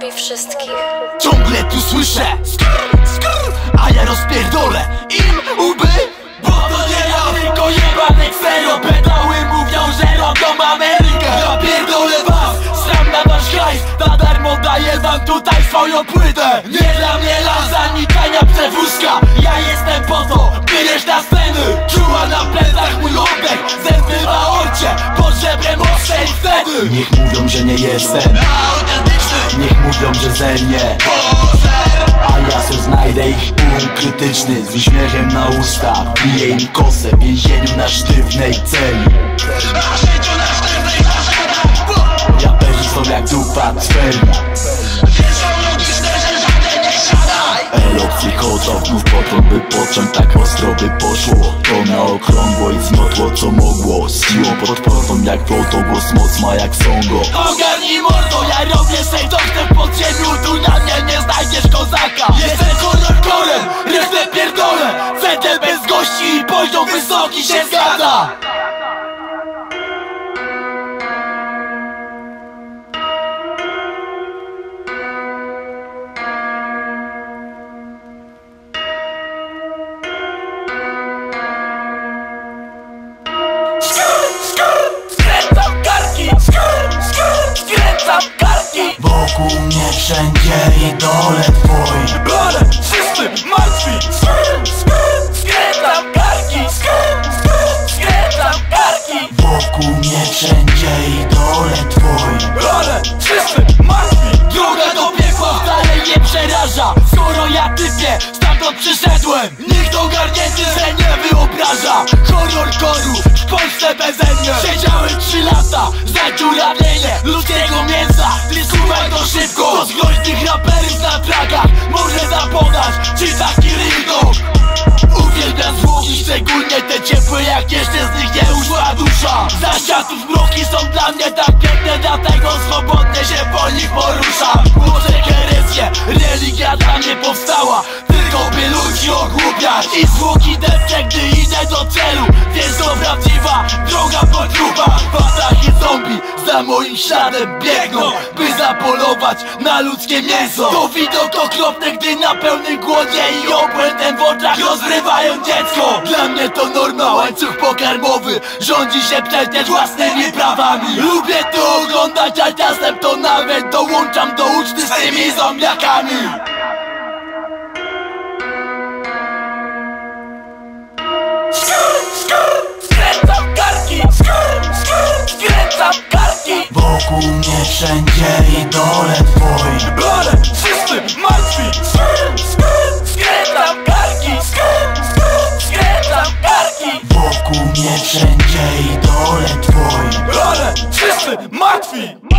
lubi wszystkich. Ciągle tu słyszę skrr, skrr, a ja rozpierdolę im łby. Bo to nie ja, tylko jebane ksero Pedały mówią, że robią Amerykę. Ja pierdolę was, sam na wasz hajs Na darmo daję wam tutaj swoją płytę. Nie dla mnie las, ani tania przewózka. Ja jestem po to, bierzesz na sceny Czuła na plecach mój oddech Zęby w aorcie, żebrem ostrzej wtedy Niech mówią, że nie jestem Niech mówią, że ze mnie. A ja se znajdę ich punkt krytyczny. Z uśmiechem na ustach Biję im kosę w więzieniu na sztywnej celi. Ja perzy są jak dupa cweli Elo psychotop, mów potąd by począć Tak ostro by poszło. To na okrągło i zmiotło co mogło. Z siłą pod jak głos Moc ma jak songo. Ogarnij mordo, ja robię sej to chcę w podziemiu. Tu na mnie nie znajdziesz kozaka. Jestem horrorcorem, resztę pierdolę. CD bez gości i poziom wysoki się skrr, Skręcam karki Skręcam karki Wokół mnie wszędzie idole twoi. Ale wszyscy martwi Droga do piekła. Wcale nie przeraża Skoro ja typię, stamtąd przyszedłem. Nikt ogarnięty, że nie wyobraża. Horror koru, w Polsce beze mnie Siedziałem trzy lata, zadziurawienie ludzkiego mięsa. Ty to szybko, to z groźnych raperów na trakach Może zapodać ci taki szczególnie te ciepłe jak jeszcze z nich nie uszła dusza. Za światów mroki są dla mnie tak piękne Dlatego swobodnie się po nich poruszam. Może herezję, religia dla mnie powstała. Tylko by ludzi ogłupiać I zwłoki depczę, gdy idę do celu Więc to prawdziwa droga po trupach Watach i zombie za moim śladem biegną By zapolować na ludzkie mięso. To widok okropny, gdy na pełnym głodzie I obłędem w oczach rozrywają dziecko. Dla mnie to norma, łańcuch pokarmowy Rządzi się przecież własnymi prawami. Lubię to oglądać, a czasem to nawet dołączam do uczty z tymi zombiakami wokół mnie wszędzie idole twoi. Blole, wszyscy martwi. Skrym, skrym, skręcam Skrym, skrym, Wokół wszędzie twoi. Blole, wszyscy martwi.